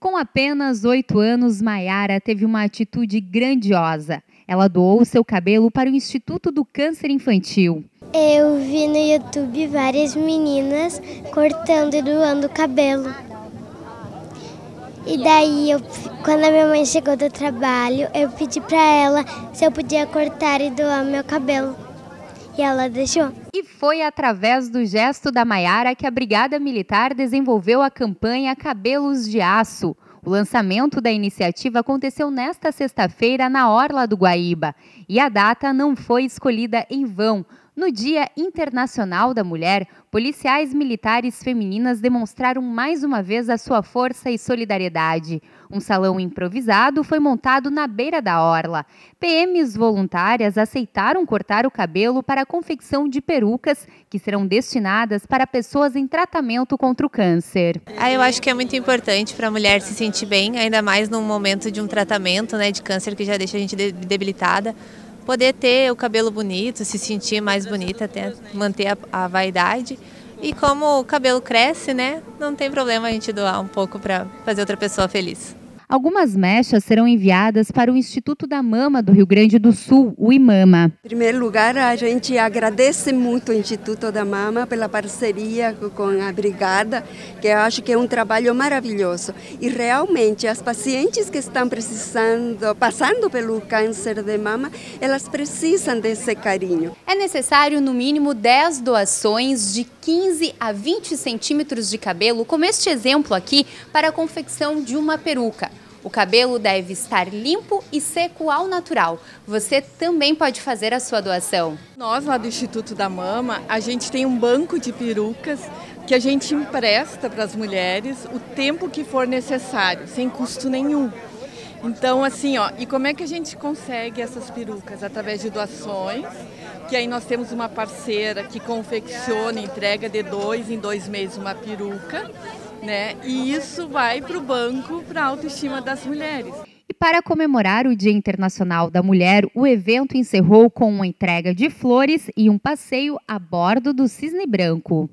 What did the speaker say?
Com apenas oito anos, Maiara teve uma atitude grandiosa. Ela doou seu cabelo para o Instituto do Câncer Infantil. Eu vi no YouTube várias meninas cortando e doando cabelo. E daí, eu, quando a minha mãe chegou do trabalho, eu pedi para ela se eu podia cortar e doar meu cabelo. E ela deixou. E foi através do gesto da Maiara que a Brigada Militar desenvolveu a campanha Cabelos de Aço. O lançamento da iniciativa aconteceu nesta sexta-feira na Orla do Guaíba. E a data não foi escolhida em vão. No Dia Internacional da Mulher, policiais militares femininas demonstraram mais uma vez a sua força e solidariedade. Um salão improvisado foi montado na beira da orla. PMs voluntárias aceitaram cortar o cabelo para a confecção de perucas que serão destinadas para pessoas em tratamento contra o câncer. Ah, eu acho que é muito importante para a mulher se sentir bem, ainda mais num momento de um tratamento né, de câncer que já deixa a gente debilitada poder ter o cabelo bonito, se sentir mais bonita, até manter a, a vaidade. E como o cabelo cresce, né, não tem problema a gente doar um pouco para fazer outra pessoa feliz. Algumas mechas serão enviadas para o Instituto da Mama do Rio Grande do Sul, o IMAMA. Em primeiro lugar, a gente agradece muito ao Instituto da Mama pela parceria com a Brigada, que eu acho que é um trabalho maravilhoso. E realmente, as pacientes que estão precisando, passando pelo câncer de mama, elas precisam desse carinho. É necessário, no mínimo, 10 doações de 15 a 20 centímetros de cabelo, como este exemplo aqui, para a confecção de uma peruca. O cabelo deve estar limpo e seco ao natural. Você também pode fazer a sua doação. Nós, lá do Instituto da Mama, a gente tem um banco de perucas que a gente empresta para as mulheres o tempo que for necessário, sem custo nenhum. Então, assim, ó, e como é que a gente consegue essas perucas? Através de doações, que aí nós temos uma parceira que confecciona, entrega de dois em dois meses uma peruca né? E isso vai para o banco para a autoestima das mulheres. E para comemorar o Dia Internacional da Mulher, o evento encerrou com uma entrega de flores e um passeio a bordo do Cisne Branco.